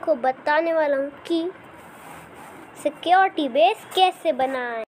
आपको बताने वाला हूँ कि सिक्योरिटी बेस कैसे बनाएँ।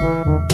Música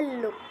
look